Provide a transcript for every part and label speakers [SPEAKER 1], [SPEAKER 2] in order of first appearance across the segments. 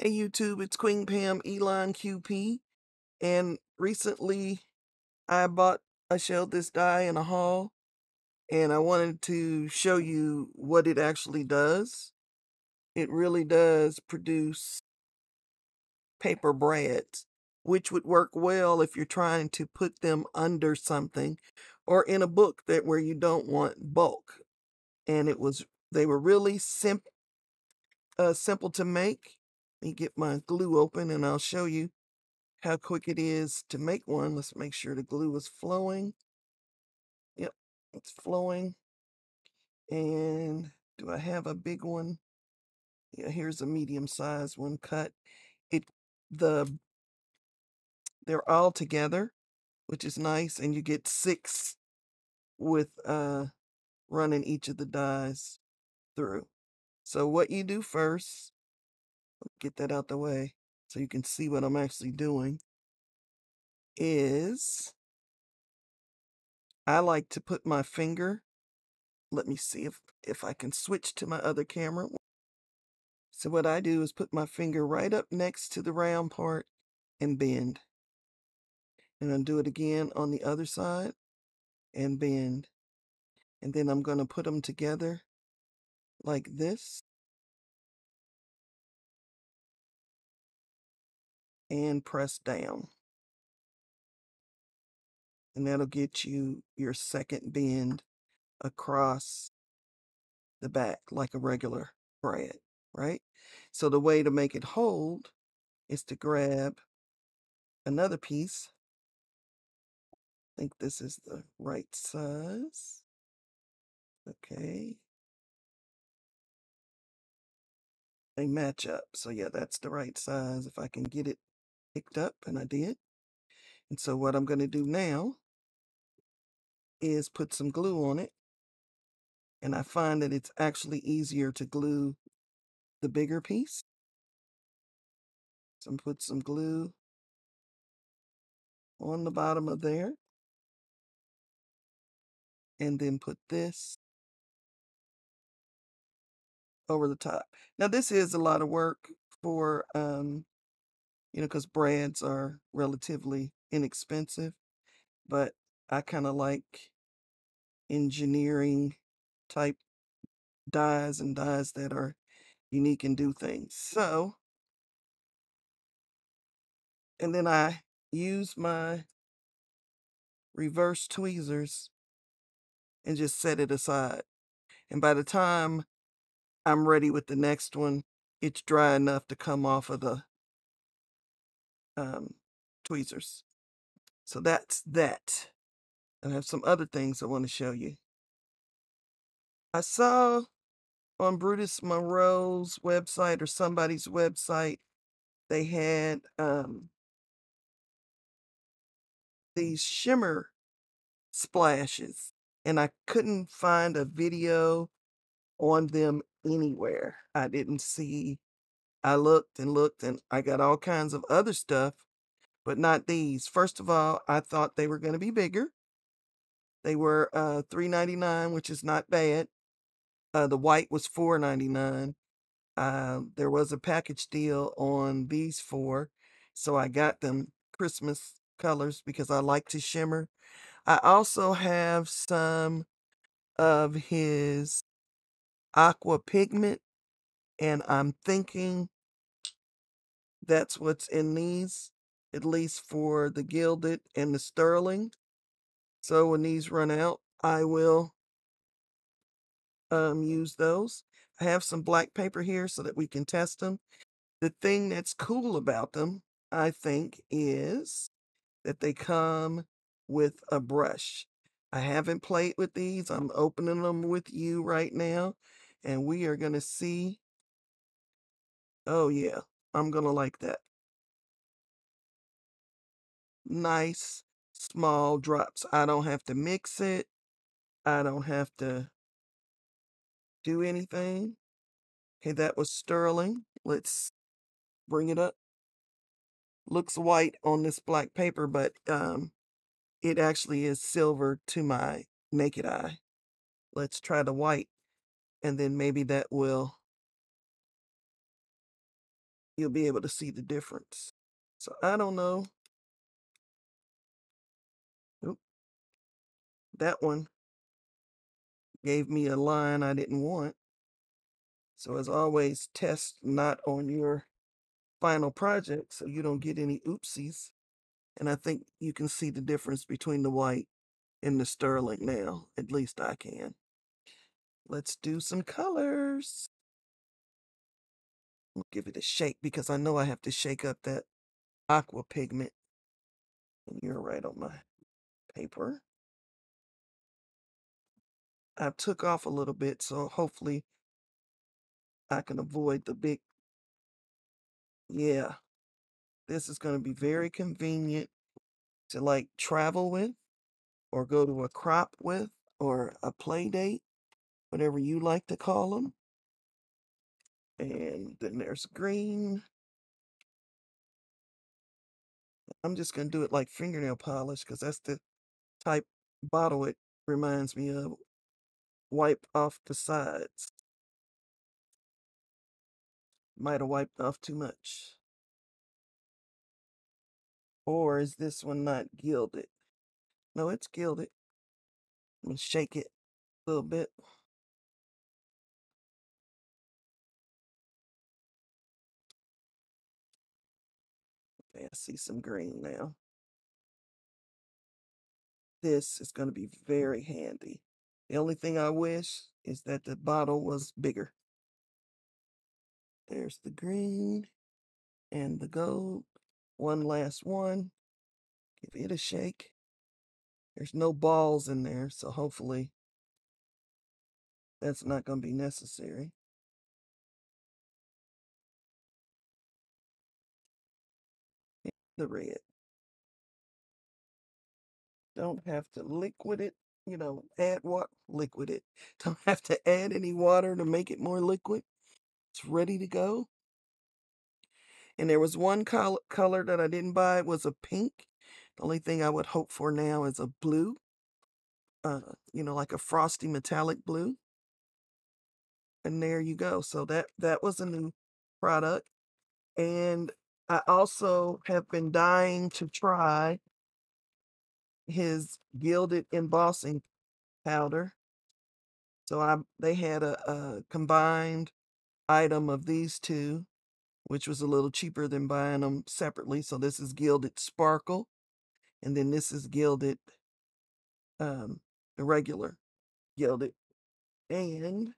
[SPEAKER 1] Hey YouTube, it's Queen Pam Elon QP. And recently I bought, I showed this die in a haul and I wanted to show you what it actually does. It really does produce paper brads, which would work well if you're trying to put them under something or in a book that where you don't want bulk. And it was, they were really simple, uh, simple to make let me get my glue open and I'll show you how quick it is to make one. Let's make sure the glue is flowing. Yep, it's flowing. And do I have a big one? Yeah, here's a medium sized one cut. It the they're all together, which is nice, and you get six with uh running each of the dies through. So what you do first get that out the way so you can see what I'm actually doing is I like to put my finger let me see if if I can switch to my other camera. So what I do is put my finger right up next to the round part and bend. And I'll do it again on the other side and bend. And then I'm going to put them together like this and press down. And that'll get you your second bend across the back like a regular brad, right? So the way to make it hold is to grab another piece. I think this is the right size. Okay. They match up. So yeah, that's the right size. If I can get it picked up, and I did. And so what I'm going to do now is put some glue on it. And I find that it's actually easier to glue the bigger piece. So I'm put some glue on the bottom of there. And then put this over the top. Now this is a lot of work for, um, you know, because brads are relatively inexpensive. But I kind of like engineering type dies and dies that are unique and do things. So, and then I use my reverse tweezers and just set it aside. And by the time I'm ready with the next one, it's dry enough to come off of the um, tweezers. So that's that. I have some other things I want to show you. I saw on Brutus Monroe's website or somebody's website, they had um, these shimmer splashes, and I couldn't find a video on them anywhere. I didn't see. I looked and looked, and I got all kinds of other stuff, but not these. First of all, I thought they were going to be bigger. They were uh, $3.99, which is not bad. Uh, the white was $4.99. Uh, there was a package deal on these four, so I got them Christmas colors because I like to shimmer. I also have some of his aqua pigment, and I'm thinking that's what's in these, at least for the gilded and the sterling. So when these run out, I will um, use those. I have some black paper here so that we can test them. The thing that's cool about them, I think, is that they come with a brush. I haven't played with these. I'm opening them with you right now, and we are going to see. Oh, yeah, I'm going to like that. Nice, small drops. I don't have to mix it. I don't have to do anything. Okay, that was sterling. Let's bring it up. Looks white on this black paper, but um, it actually is silver to my naked eye. Let's try the white, and then maybe that will you'll be able to see the difference. So I don't know. Oop. That one gave me a line I didn't want. So as always, test not on your final project so you don't get any oopsies. And I think you can see the difference between the white and the sterling now. At least I can. Let's do some colors. I'll give it a shake because I know I have to shake up that aqua pigment. And you're right on my paper. I took off a little bit, so hopefully I can avoid the big, yeah, this is going to be mm-hmm. very convenient to like travel with or go to a crop with or a play date, whatever you like to call them. And then there's green. I'm just going to do it like fingernail polish because that's the type bottle it reminds me of. Wipe off the sides. Might have wiped off too much. Or is this one not gilded? No, it's gilded. I'm going to shake it a little bit. See some green now. This is going to be very handy. The only thing I wish is that the bottle was bigger. There's the green and the gold. One last one. Give it a shake. There's no balls in there, so hopefully that's not going to be necessary. The red. Don't have to liquid it, you know, add what liquid it. Don't have to add any water to make it more liquid. It's ready to go. And there was one col color that I didn't buy. It was a pink. The only thing I would hope for now is a blue. Uh, you know, like a frosty metallic blue. And there you go. So that that was a new product. And I also have been dying to try his gilded embossing powder. So I they had a, a combined item of these two, which was a little cheaper than buying them separately. So this is gilded sparkle, and then this is gilded um regular gilded. And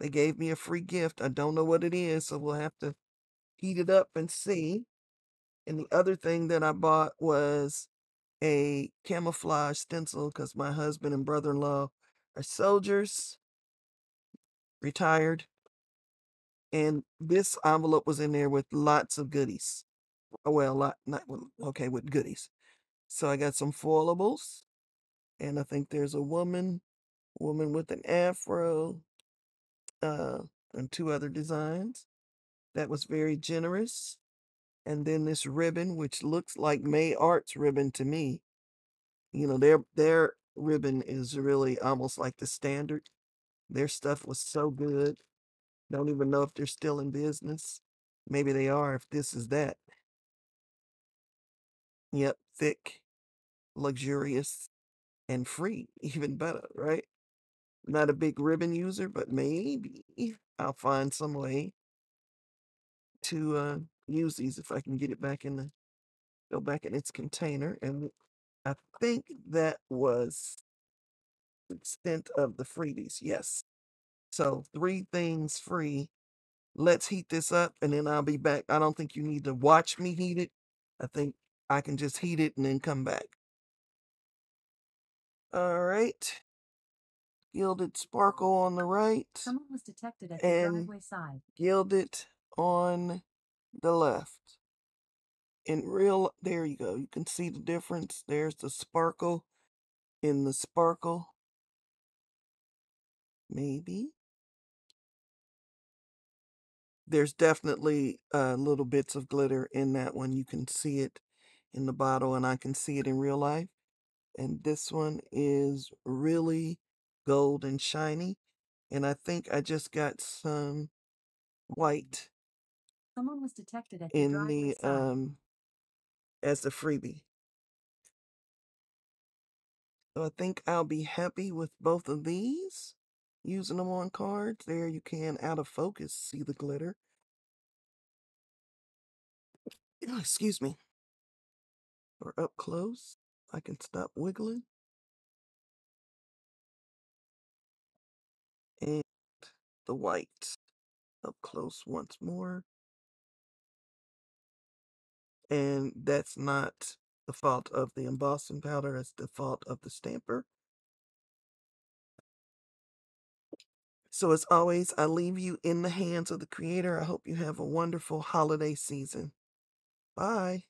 [SPEAKER 1] they gave me a free gift. I don't know what it is, so we'll have to heat it up and see. And the other thing that I bought was a camouflage stencil because my husband and brother in law are soldiers, retired. And this envelope was in there with lots of goodies. Oh, well, lot, not okay, with goodies. So I got some foilables, and I think there's a woman, woman with an afro, uh, and two other designs. That was very generous. And then this ribbon, which looks like May Arts ribbon to me. You know, their their ribbon is really almost like the standard. Their stuff was so good. Don't even know if they're still in business. Maybe they are if this is that. Yep, thick, luxurious, and free. Even better, right? Not a big ribbon user, but maybe I'll find some way to uh, use these if I can get it back in the go back in its container. And I think that was the extent of the freebies. Yes. So three things free. Let's heat this up and then I'll be back. I don't think you need to watch me heat it. I think I can just heat it and then come back. All right. Gilded sparkle on the right.
[SPEAKER 2] Someone was detected at the
[SPEAKER 1] And
[SPEAKER 2] driveway side.
[SPEAKER 1] gilded on the left. In real, there you go. You can see the difference. There's the sparkle in the sparkle. Maybe. There's definitely uh, little bits of glitter in that one. You can see it in the bottle, and I can see it in real life. And this one is really gold and shiny. And I think I just got some white
[SPEAKER 2] Someone was detected at the
[SPEAKER 1] in the
[SPEAKER 2] side.
[SPEAKER 1] um as a freebie. So I think I'll be happy with both of these. Using them on cards. There you can out of focus see the glitter. Oh, excuse me. Or up close. I can stop wiggling. And the white up close once more. And that's not the fault of the embossing powder, that's the fault of the stamper. So, as always, I leave you in the hands of the Creator. I hope you have a wonderful holiday season. Bye.